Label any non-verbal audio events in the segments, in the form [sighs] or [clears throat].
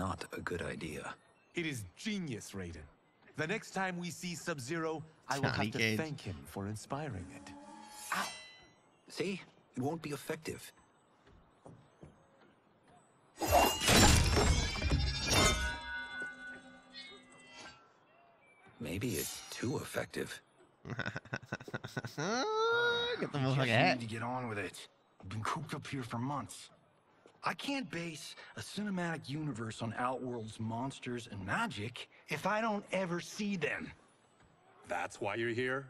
not a good idea. It is genius, Raiden. The next time we see Sub-Zero, I will have to Cage. thank him for inspiring it. See? It won't be effective. Maybe it's too effective. Ah, [laughs] Get the I motherfucking guess hat. need to get on with it. I've been cooped up here for months. I can't base a cinematic universe on Outworld's monsters and magic if I don't ever see them. That's why you're here?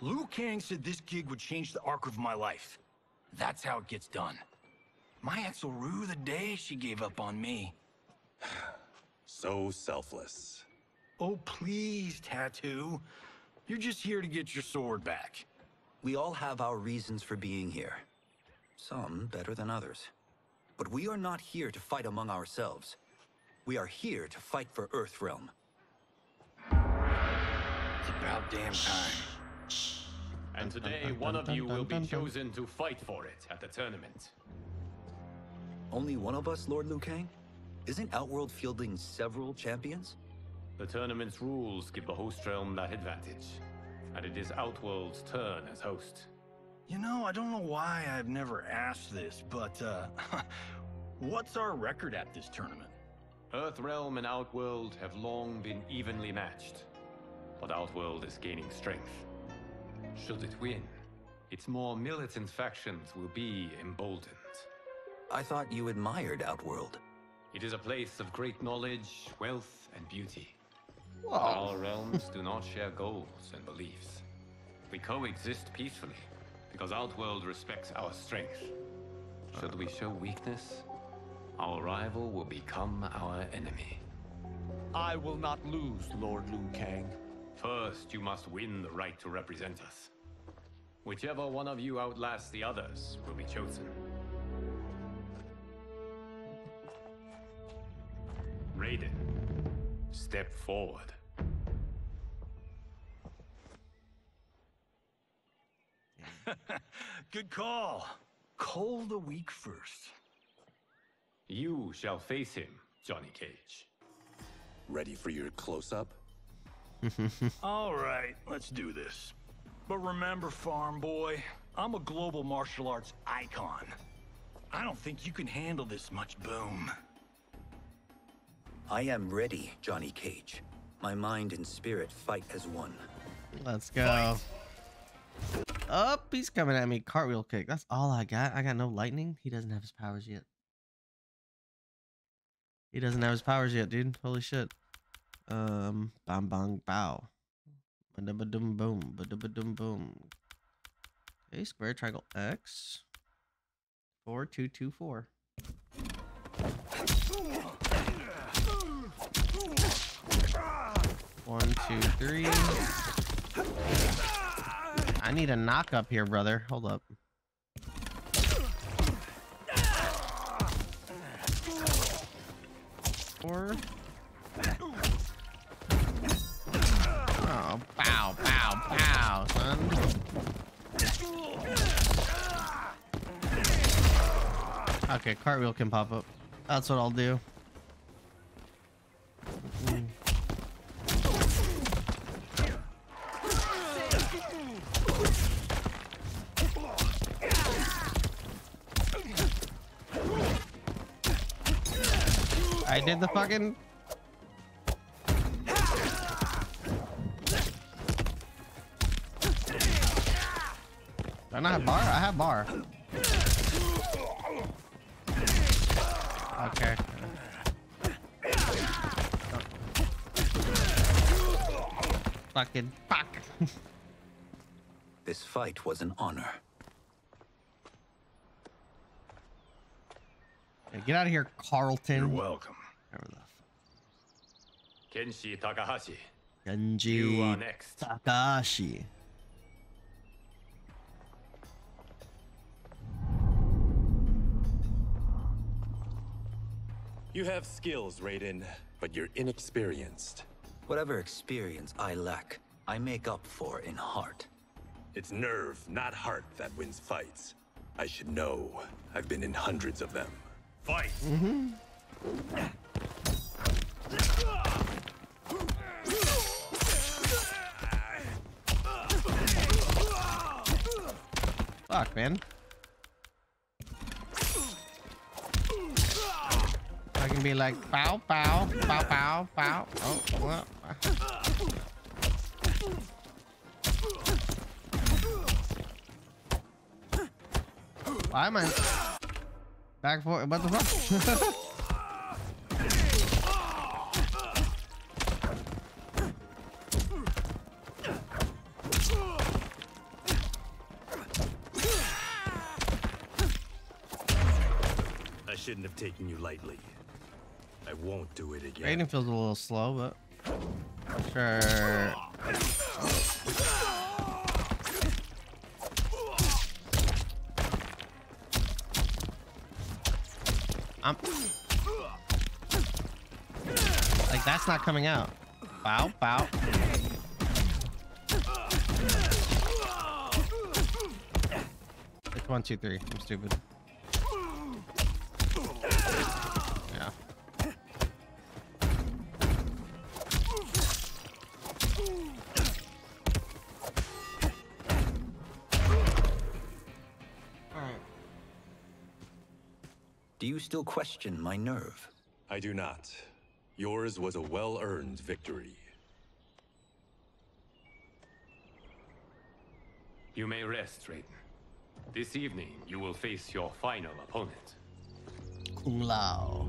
Liu Kang said this gig would change the arc of my life. That's how it gets done. My ex will rue the day she gave up on me. [sighs] So selfless. Oh, please, Tattoo. You're just here to get your sword back. We all have our reasons for being here. Some better than others. But we are not here to fight among ourselves. We are here to fight for Earthrealm. It's about damn time. And today, one of you will be chosen to fight for it at the tournament. Only one of us, Lord Liu Kang? Isn't Outworld fielding several champions? The tournament's rules give the host realm that advantage, and it is Outworld's turn as host. You know, I don't know why I've never asked this, but, uh, [laughs] what's our record at this tournament? Earthrealm and Outworld have long been evenly matched, but Outworld is gaining strength. Should it win, its more militant factions will be emboldened. I thought you admired Outworld. It is a place of great knowledge, wealth, and beauty. But our realms do not share goals and beliefs. We coexist peacefully because Outworld respects our strength. Should we show weakness, our rival will become our enemy. I will not lose, Lord Liu Kang. First, you must win the right to represent us. Whichever one of you outlasts the others will be chosen. Raiden, step forward. [laughs] Good call. Call the weak first. You shall face him, Johnny Cage. Ready for your close-up? [laughs] All right, let's do this. But remember, farm boy, I'm a global martial arts icon. I don't think you can handle this much boom. I am ready, Johnny Cage. My mind and spirit fight as one. Let's go. Up, he's coming at me. Cartwheel kick. That's all I got. I got no lightning. He doesn't have his powers yet. He doesn't have his powers yet, dude. Holy shit. Um, bam, bang bow. Ba-da-ba-dum boom. Ba-da-ba-dum boom. Okay, square triangle X. Four two two four. One, two, three. I need a knock up here, brother. Hold up. Oh, pow, pow, pow, son. Okay, cartwheel can pop up. That's what I'll do. Did the fucking. I not have bar? I have bar. Okay. Fucking fuck. This fight was an honor. Yeah, Get out of here, Carlton. You're welcome. Whatever the Kenshi Takahashi, Genji you are next. Takashi. You have skills, Raiden, but you're inexperienced. Whatever experience I lack, I make up for in heart. It's nerve, not heart, that wins fights. I should know. I've been in hundreds of them. Fight! Mm-hmm. [laughs] Fuck, man. I can be like, bow, bow, bow, bow, bow. Oh, well. Why am I back for what the fuck? [laughs] shouldn't have taken you lightly. I won't do it again. Raiden feels a little slow, but sure. I'm like that's not coming out. Bow, bow. One, two, three. I'm stupid. Question my nerve? I do not. Yours was a well-earned victory. You may rest, Raiden. This evening, you will face your final opponent. Kung Lao.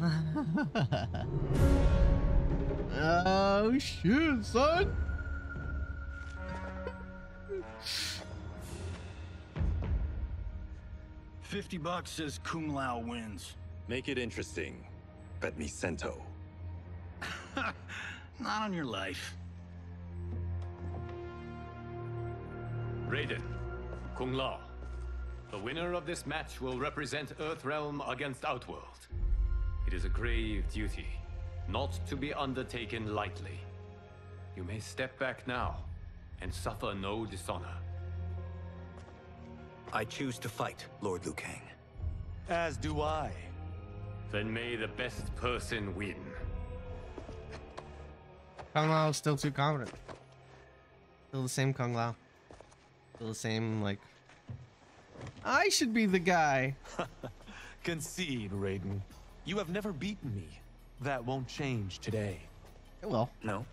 [laughs] oh shit, son. Fifty bucks says Kung Lao wins. Make it interesting. Bet me Sento. [laughs] Not on your life. Raiden, Kung Lao. The winner of this match will represent Earthrealm against Outworld. It is a grave duty, not to be undertaken lightly. You may step back now and suffer no dishonor. I choose to fight, Lord Liu Kang. As do I. Then may the best person win. Kung Lao is still too confident. Still the same Kung Lao. Still the same, like. I should be the guy. [laughs] Concede, Raiden. You have never beaten me. That won't change today. It will. No.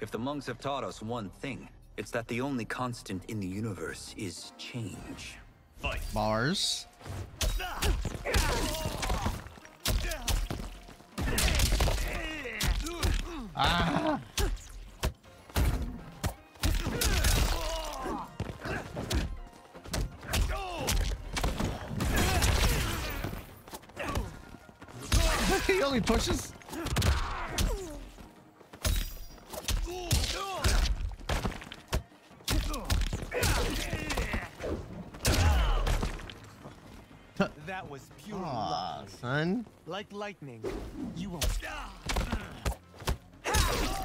If the monks have taught us one thing, it's that the only constant in the universe is change. Fight. Bars. Ah! [laughs] he only pushes. That was pure Aw, son. Like lightning. You won't. Stop.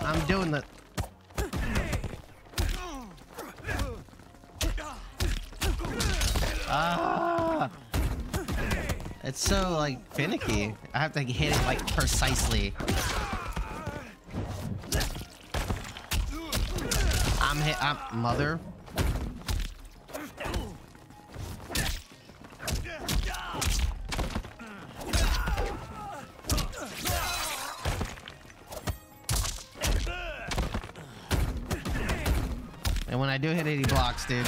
I'm doing the. Ah! It's so like finicky. I have to hit it like precisely. I'm hit. I'm mother. I do hit it, he blocks, dude.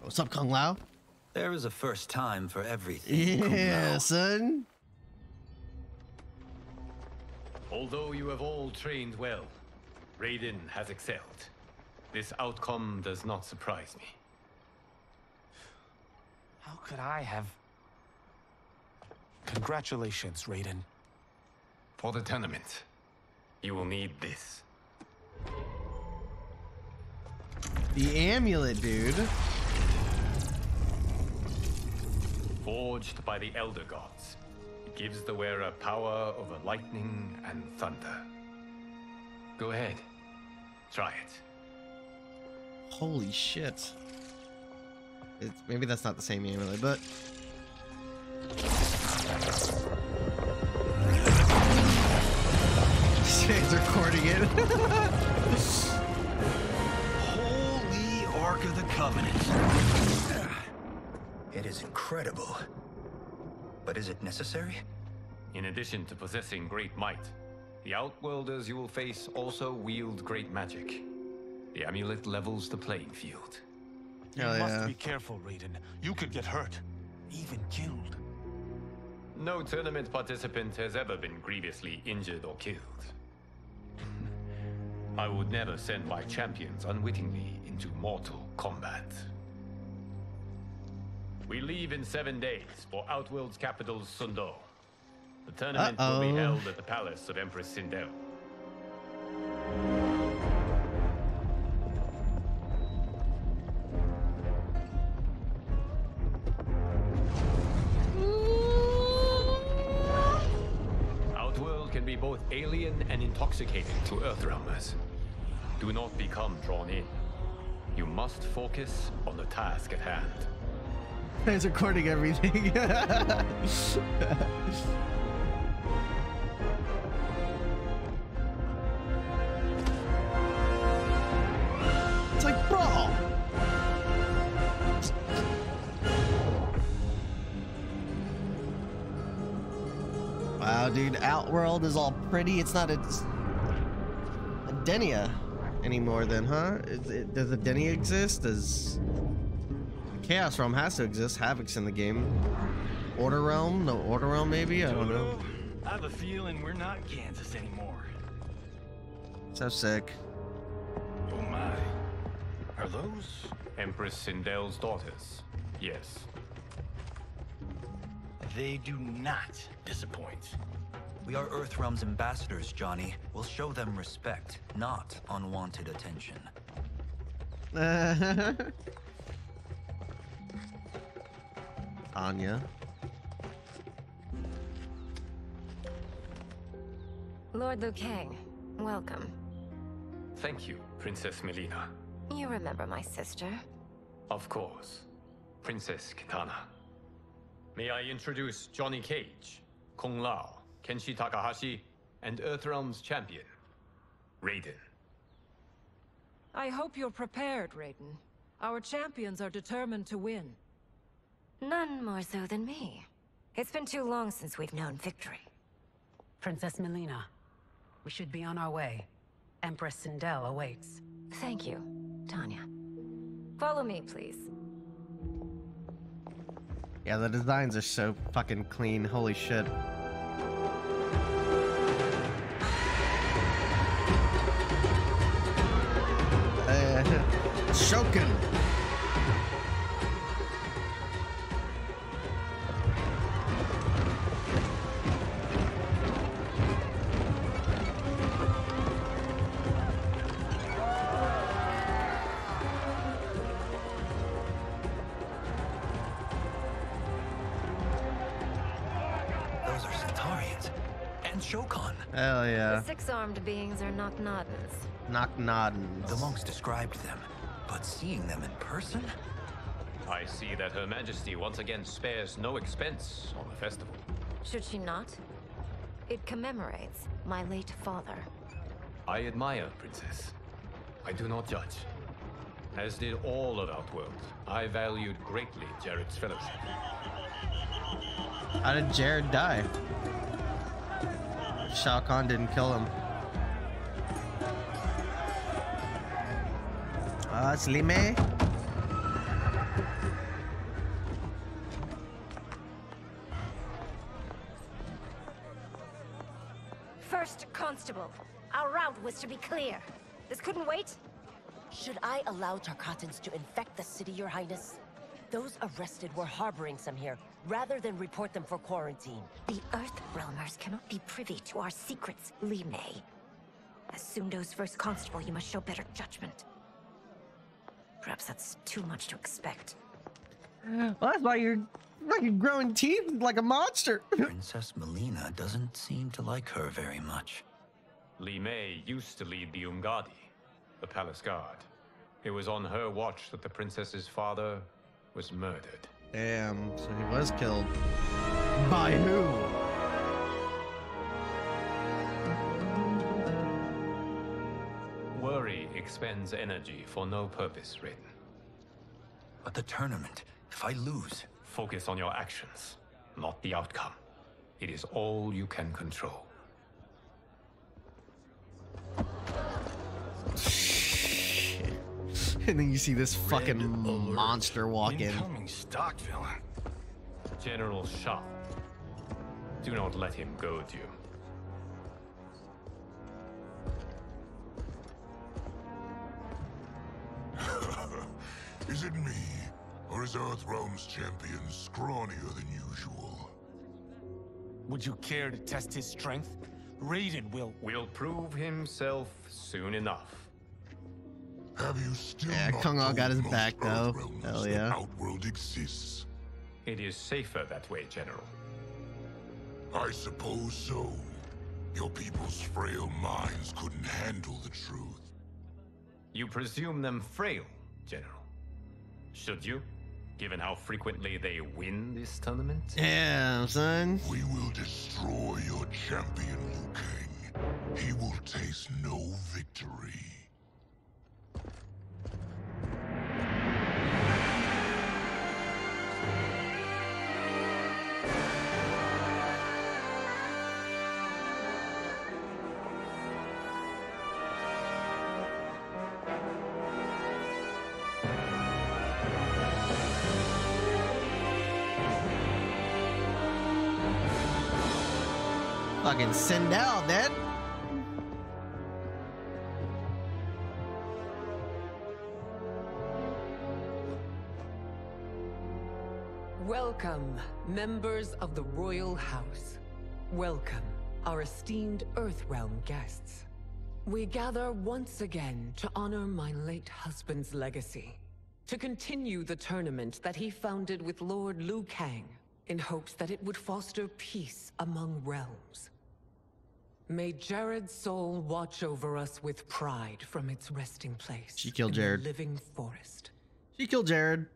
What's up, Kung Lao? There is a first time for everything. Kung Yeah, Lao. son. Although you have all trained well, Raiden has excelled. This outcome does not surprise me. How could I have? Congratulations, Raiden. For the tenement, you will need this. The amulet, dude. Forged by the Elder Gods, it gives the wearer power over lightning and thunder. Go ahead. Try it. Holy shit. It's, maybe that's not the same amulet, but Shane's recording it. [laughs] Holy Ark of the Covenant. It is incredible. But is it necessary? In addition to possessing great might, the Outworlders you will face also wield great magic. The amulet levels the playing field. You Hell must yeah. be careful, Raiden. You could get hurt, even killed. No tournament participant has ever been grievously injured or killed. I would never send my champions unwittingly into mortal combat. We leave in seven days for Outworld's capital, Sun Do. The tournament will Uh-oh. be held at the palace of Empress Sindel. Outworld can be both alien and intoxicating to Earthrealmers. Do not become drawn in. You must focus on the task at hand. He's recording everything. [laughs] it's like, bro. Wow, dude, Outworld is all pretty. It's not a, a Denia anymore, then, huh? Is it, does a Denny exist? Does Chaos Realm has to exist. Havik's in the game. Order Realm? No, Order Realm maybe? I don't know. I have a feeling we're not Kansas anymore. So sick. Oh my. Are those? Empress Sindel's daughters. Yes. They do not disappoint. We are Earthrealm's ambassadors, Johnny. We'll show them respect, not unwanted attention. [laughs] Anya. Lord Liu Kang, welcome. Thank you, Princess Mileena. You remember my sister? Of course. Princess Kitana. May I introduce Johnny Cage, Kung Lao, Kenshi Takahashi, and Earthrealm's champion, Raiden. I hope you're prepared, Raiden. Our champions are determined to win. None more so than me. It's been too long since we've known victory. Princess Mileena, we should be on our way. Empress Sindel awaits. Thank you, Tanya. Follow me, please. Yeah, the designs are so fucking clean. Holy shit. Shokan. Those are Centaurians. And Shokan. Hell yeah. The six-armed beings are not Noddens. Knock noddins. The monks described them, but seeing them in person? I see that Her Majesty once again spares no expense on the festival. Should she not? It commemorates my late father. I admire, Princess. I do not judge. As did all of Outworld, I valued greatly Jerrod's fellowship. How did Jerrod die? Shao Kahn didn't kill him. Uh, it's Li Mei. First Constable, our route was to be clear. This couldn't wait? Should I allow Tarkatans to infect the city, Your Highness? Those arrested were harboring some here, rather than report them for quarantine. The Earth Realmers cannot be privy to our secrets, Li Mei. As Sun Do's first constable, you must show better judgment. Perhaps that's too much to expect. Well, that's why you're fucking growing teeth like a monster. [laughs] Princess Mileena doesn't seem to like her very much. Li Mei used to lead the Umgadi, the palace guard. It was on her watch that the princess's father was murdered. Damn, so he was killed. By who? Expends energy for no purpose, Raiden. But the tournament, if I lose, Focus on your actions, not the outcome. It is all you can control. And then you see this fucking monster walk in. Incoming stock villain. General Shao. Do not let him goad you. Is it me? Or is Earthrealm's champion scrawnier than usual? Would you care to test his strength? Raiden will. Will prove himself soon enough. Have you still Yeah, not Kung Lao got his back, though. Hell yeah. Outworld exists? It is safer that way, General. I suppose so. Your people's frail minds couldn't handle the truth. You presume them frail, General. Should you? Given how frequently they win this tournament? Yeah, son. We will destroy your champion, Liu Kang. He will taste no victory. Fucking Sindel, dead. Welcome, members of the Royal House. Welcome, our esteemed Earthrealm guests. We gather once again to honor my late husband's legacy, to continue the tournament that he founded with Lord Liu Kang, in hopes that it would foster peace among realms. May Jerrod's soul watch over us with pride from its resting place. She killed in the Jerrod. living forest. She killed Jerrod.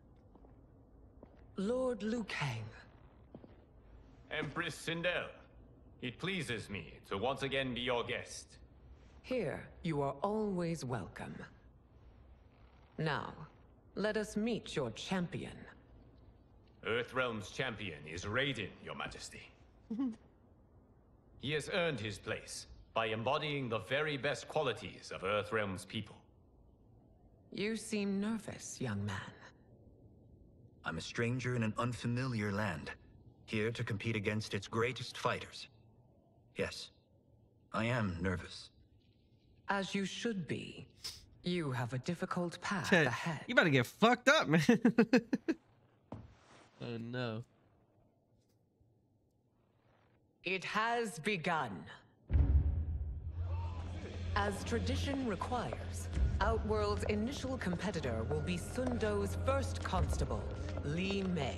Lord Liu Kang, Empress Sindel, it pleases me to once again be your guest. Here, you are always welcome. Now, let us meet your champion. Earthrealm's champion is Raiden, your majesty. [laughs] he has earned his place by embodying the very best qualities of Earthrealm's people. You seem nervous, young man. I'm a stranger in an unfamiliar land, here to compete against its greatest fighters. Yes, I am nervous. As you should be. You have a difficult path ahead. you better get fucked up, man. oh [laughs] no. It has begun. As tradition requires, Outworld's initial competitor will be Sun Do's first constable, Li Mei.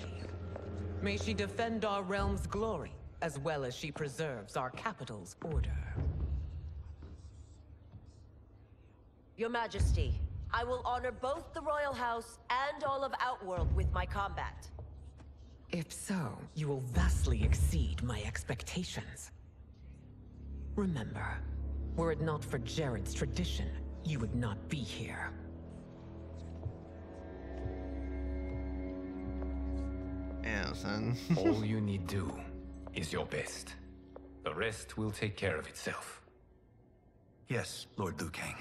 May she defend our realm's glory, as well as she preserves our capital's order. Your Majesty, I will honor both the Royal House and all of Outworld with my combat. If so, you will vastly exceed my expectations. Remember, were it not for Jerrod's tradition, you would not be here. Damn, son. [laughs] All you need do is your best. The rest will take care of itself. Yes, Lord Liu Kang.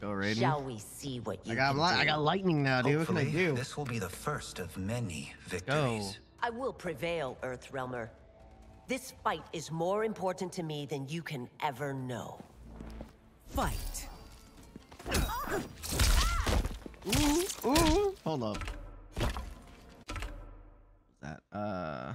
Go, Raiden. Shall we see what you I got can do? I got lightning now, dude. What can I do? this will be the first of many Go. victories. I will prevail, Earthrealmer. This fight is more important to me than you can ever know. Fight! Ooh, ooh. Hold up. That uh.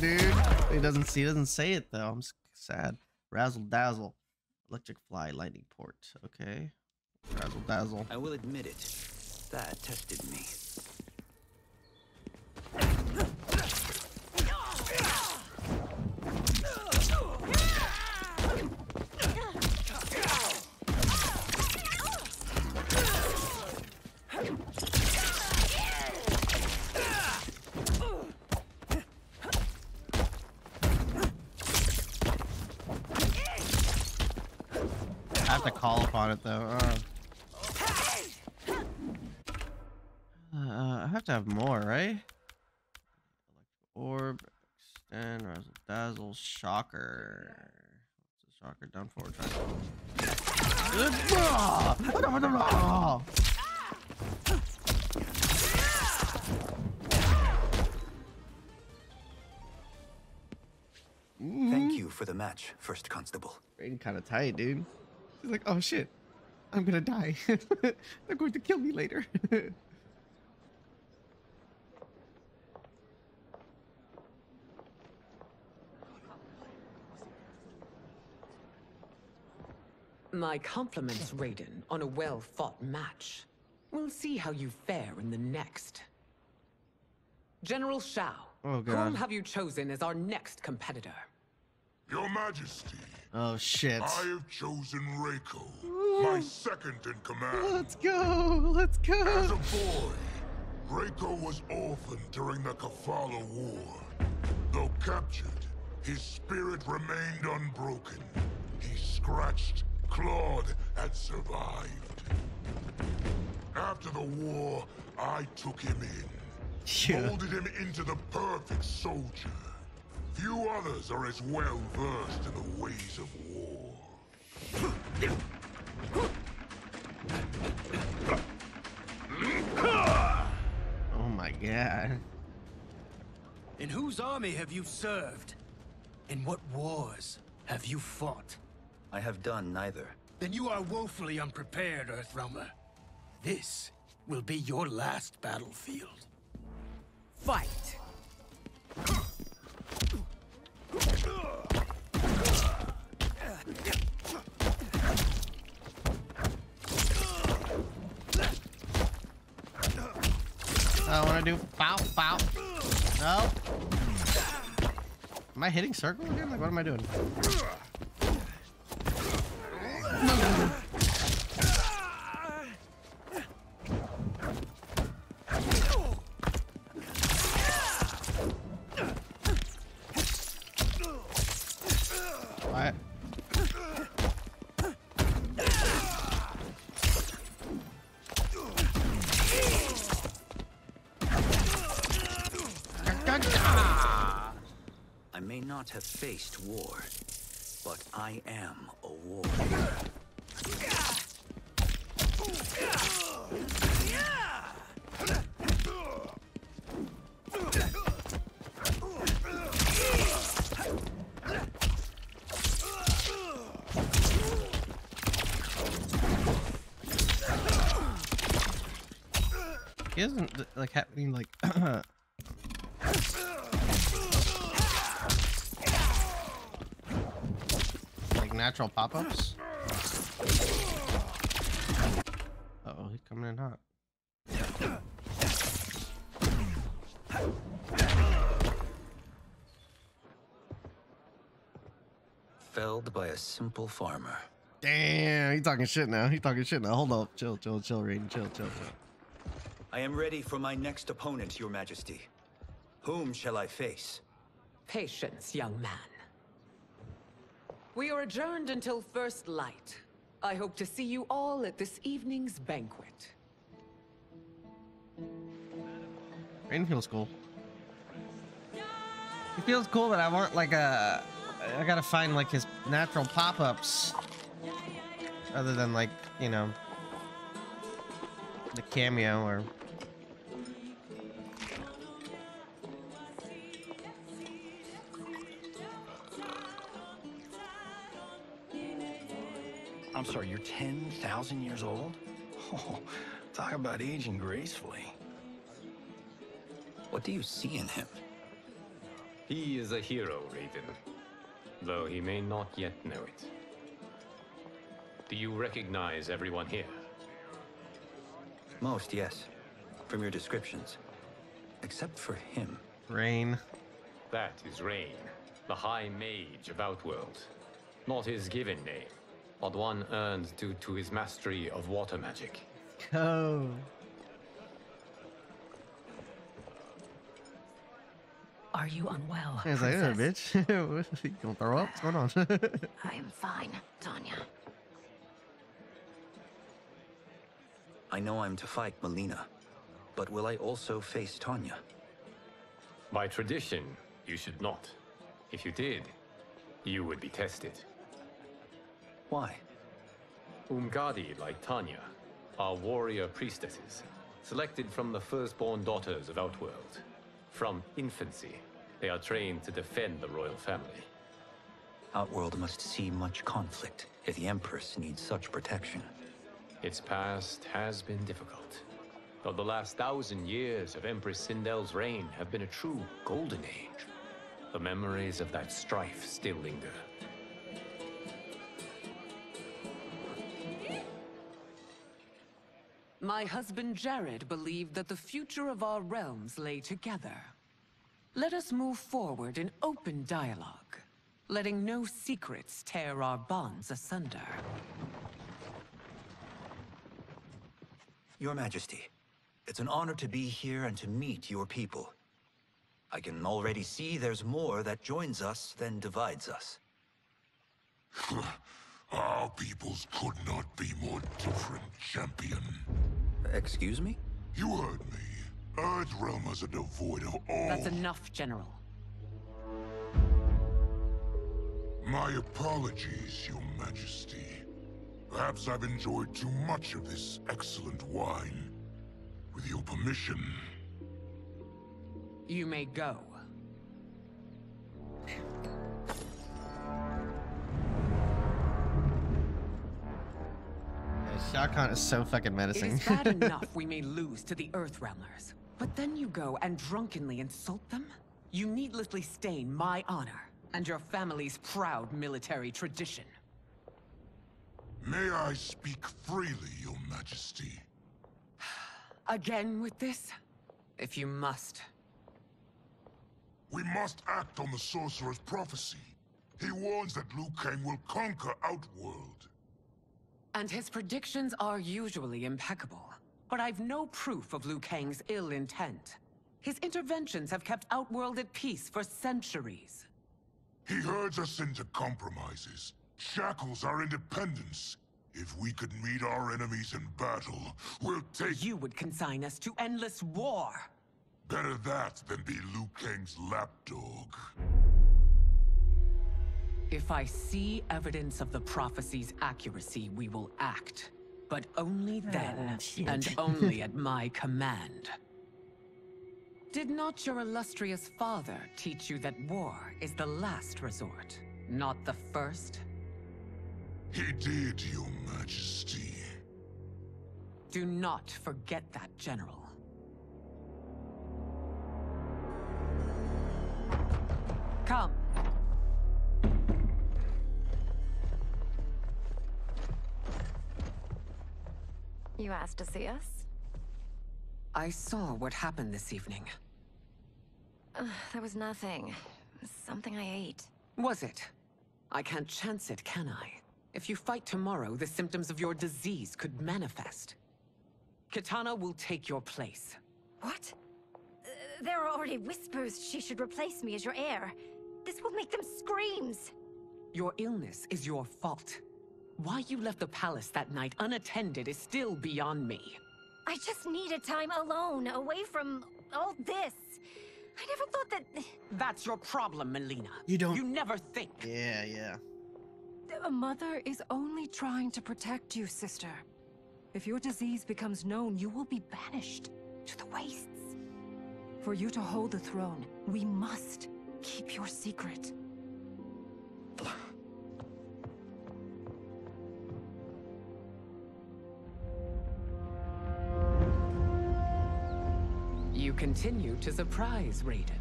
Dude. He doesn't see. He doesn't say it though. I'm sad. Razzle dazzle. Electric fly lightning port. Okay. Razzle dazzle. I will admit it. That tested me. I have to call upon it though. Uh, uh, I have to have more, right? Orb, extend, razzle dazzle, shocker. What's a shocker? Forward. Try. Thank you for the match, First Constable. Rain kind of tight, dude. He's like, oh shit, I'm gonna die. [laughs] They're going to kill me later. [laughs] My compliments, Raiden, on a well-fought match. We'll see how you fare in the next. General Shao, Oh, whom have you chosen as our next competitor? Your Majesty, oh shit. I have chosen Reiko, my second in command. Let's go. Let's go. As a boy, Reiko was orphaned during the Kafala War. Though captured, his spirit remained unbroken. He scratched, clawed, and survived. After the war, I took him in. Yeah. Molded him into the perfect soldier. Few others are as well versed in the ways of war. Oh my god. In whose army have you served? In what wars have you fought? I have done neither. Then you are woefully unprepared, Earthrealmer. This will be your last battlefield. Fight! Uh, I want to do bow bow. No. Am I hitting circle again? Like, what am I doing? I may not have faced war, but I am a warrior. Isn't like happening like. [clears throat] like natural pop-ups. Uh oh, he's coming in hot. Felled by a simple farmer. Damn, he talking shit now. He talking shit now. Hold up, chill, chill, chill, Raiden, chill, chill, chill. I am ready for my next opponent, Your Majesty. Whom shall I face? Patience, young man. We are adjourned until first light. I hope to see you all at this evening's banquet. Raiden feels cool. It feels cool, but I want like a. I gotta find like his natural pop-ups, other than like you know the cameo or. I'm sorry, you're 10,000 years old? Oh, talk about aging gracefully. What What do you see in him? He is a hero, Raiden. Though he may not yet know it. Do you recognize everyone here? Most, yes. From your descriptions. Except for him. Rain. That is Rain, the High Mage of Outworld. Not his given name, but one earned due to his mastery of water magic. Go. Are you unwell? I was like, oh, princess? bitch. [laughs] you gonna throw up? What's going on? [laughs] I'm fine, Tanya. I know I'm to fight Mileena, but will I also face Tanya? By tradition, you should not. If you did, you would be tested. Why? Umgadi, like Tanya, are warrior priestesses, selected from the firstborn daughters of Outworld. From infancy, they are trained to defend the royal family. Outworld must see much conflict if the Empress needs such protection. Its past has been difficult. Though the last thousand years of Empress Sindel's reign have been a true golden age, the memories of that strife still linger. My husband Jerrod believed that the future of our realms lay together. Let us move forward in open dialogue, letting no secrets tear our bonds asunder. Your Majesty, it's an honor to be here and to meet your people. I can already see there's more that joins us than divides us. [laughs] Our peoples could not be more different, champion. Excuse me? You heard me. Earth Earthrealmers are devoid of all... That's enough, General. My apologies, your majesty. Perhaps I've enjoyed too much of this excellent wine. With your permission, You may go. Shao is so fucking menacing. is bad [laughs] enough we may lose to the Earthrealmers, but then you go and drunkenly insult them? You needlessly stain my honor and your family's proud military tradition. may I speak freely, your majesty? [sighs] Again with this? If you must. We must act on the Sorcerer's prophecy. He warns that Liu Kang will conquer Outworld. And his predictions are usually impeccable. But I've no proof of Liu Kang's ill intent. His interventions have kept Outworld at peace for centuries. He herds us into compromises, shackles our independence. If we could meet our enemies in battle, we'll take... You would consign us to endless war! Better that than be Liu Kang's lapdog. If I see evidence of the prophecy's accuracy, we will act. But only ah, then, and only at my command. Did not your illustrious father teach you that war is the last resort, not the first? He did, your majesty. Do not forget that, General. Come. You asked to see us? I saw what happened this evening. Ugh, that was nothing. Something I ate. Was it? I can't chance it, can I? If you fight tomorrow, the symptoms of your disease could manifest. Kitana will take your place. What? Uh, there are already whispers she should replace me as your heir. This will make them screams. Your illness is your fault. Why you left the palace that night unattended is still beyond me. I just needed time alone, away from all this. I never thought that... That's your problem, Mileena. You don't- You never think. yeah, yeah. A mother is only trying to protect you, sister. If your disease becomes known, you will be banished to the wastes. For you to hold the throne, we must keep your secret. Continue to surprise Raiden.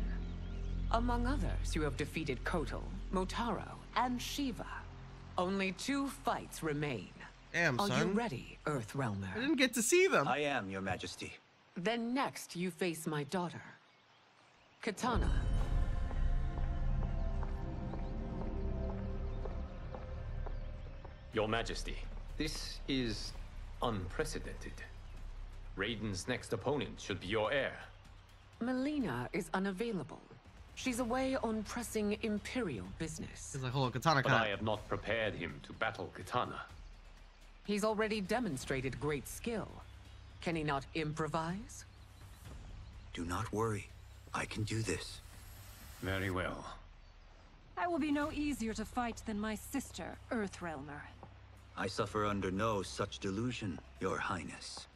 Among others, you have defeated Kotal, Motaro, and Sheeva. Only two fights remain. Damn, Are you son. ready, Earthrealmer? I didn't get to see them. I am, Your Majesty. Then next, you face my daughter, Kitana. Your Majesty, this is unprecedented. Raiden's next opponent should be your heir. Mileena is unavailable. She's away on pressing Imperial business. He's like, hold on, Kitana But. I have not prepared him to battle Kitana. He's already demonstrated great skill. Can he not improvise? Do not worry. I can do this. Very well. I will be no easier to fight than my sister, Earthrealmer. I suffer under no such delusion, Your Highness.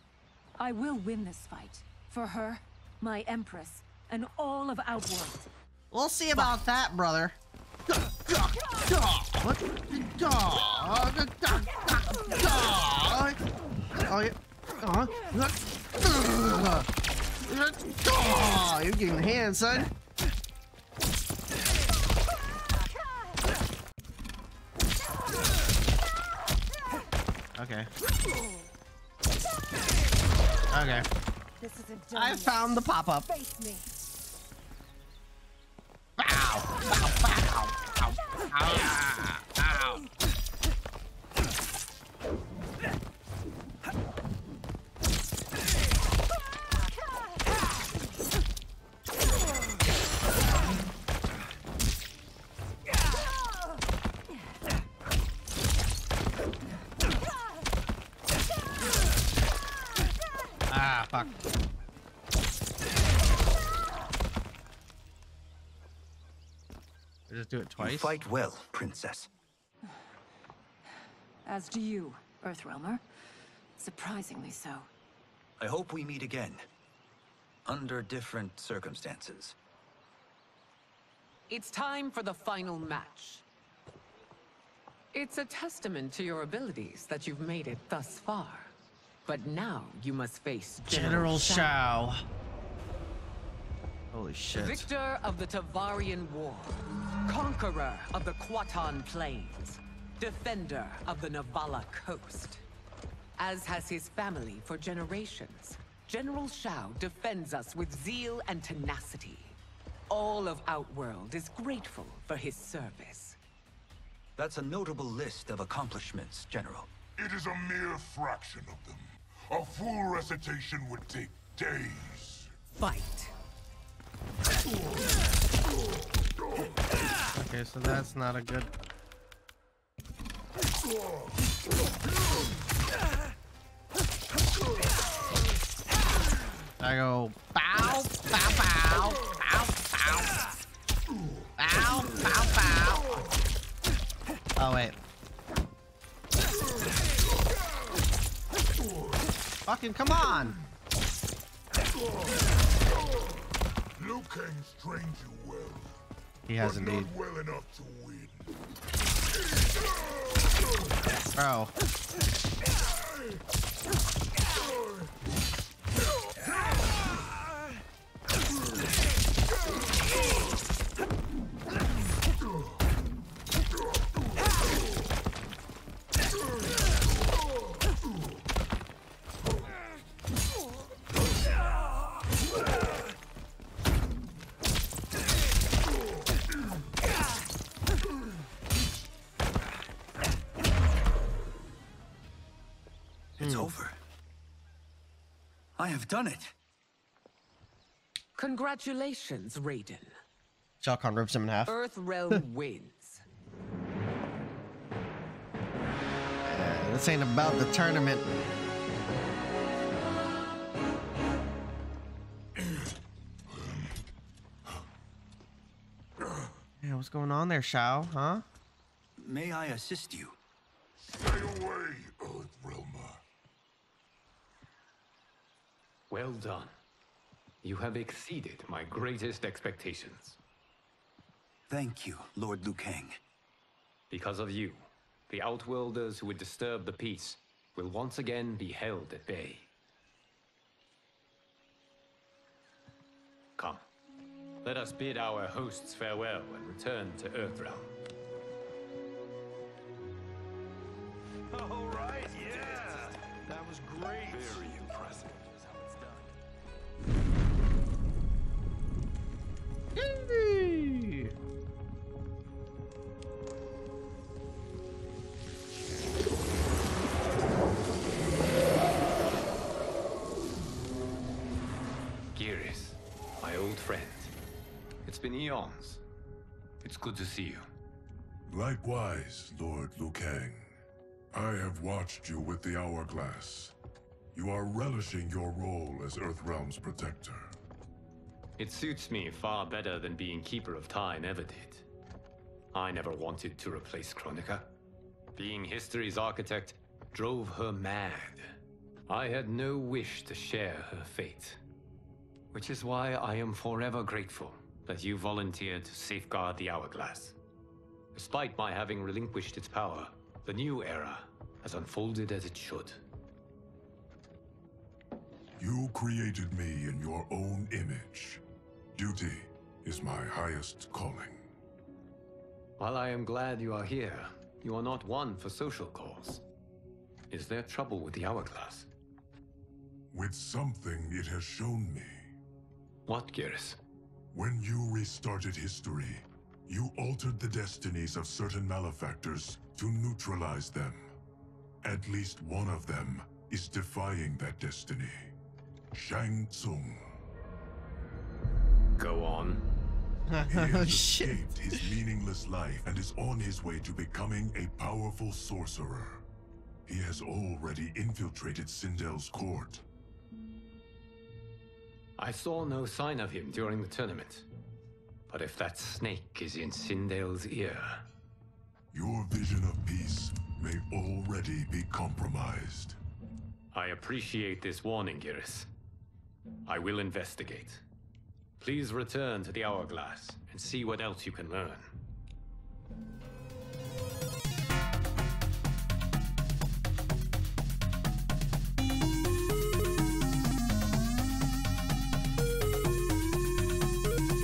I will win this fight. For her, my Empress, and all of Outworld. We'll see about that, brother. You're getting hands, son. Okay. Okay. This isn't done I found the pop-up. Face me. Ah, Just do it twice. You fight well, Princess. [sighs] As do you, Earthrealmer. Surprisingly so. I hope we meet again. Under different circumstances. It's time for the final match. It's a testament to your abilities that you've made it thus far. But now you must face General Shao. Shao. Holy shit. Victor of the Tavarian War. Conqueror of the Quatan Plains. Defender of the Navala Coast. As has his family for generations, General Shao defends us with zeal and tenacity. All of Outworld is grateful for his service. That's a notable list of accomplishments, General. It is a mere fraction of them. A full recitation would take days. Fight. Okay, so that's not a good. I go bow, bow, bow, bow, bow, bow, bow, bow. Oh wait. Fucking come on! Liu Kang's trained you well. He has indeed. well enough to win. Bro. I have done it. Congratulations, Raiden. Shao Kahn rips him in half. Earthrealm [laughs] wins. Uh, this ain't about the tournament. [clears throat] Yeah, what's going on there, Shao? Huh? May I assist you? Stay away, Earthrealmer. Well done. You have exceeded my greatest expectations. Thank you, Lord Liu Kang. Because of you, the Outworlders who would disturb the peace will once again be held at bay. Come, let us bid our hosts farewell and return to Earthrealm. All right, eons. It's good to see you. Likewise, Lord Liu Kang. I have watched you with the Hourglass. You are relishing your role as Earthrealm's protector. It suits me far better than being Keeper of Time ever did. I never wanted to replace Kronika. Being history's architect drove her mad. I had no wish to share her fate. Which is why I am forever grateful that you volunteered to safeguard the Hourglass. Despite my having relinquished its power, the new era has unfolded as it should. You created me in your own image. Duty is my highest calling. While I am glad you are here, you are not one for social calls. Is there trouble with the Hourglass? With something it has shown me. What, Geras? When you restarted history, you altered the destinies of certain malefactors to neutralize them. At least one of them is defying that destiny. Shang Tsung. Go on. [laughs] He Oh, has escaped his meaningless life and is on his way to becoming a powerful sorcerer. He has already infiltrated Sindel's court. I saw no sign of him during the tournament. But if that snake is in Sindel's ear, Your vision of peace may already be compromised. I appreciate this warning, Geras. I will investigate. Please return to the Hourglass and see what else you can learn.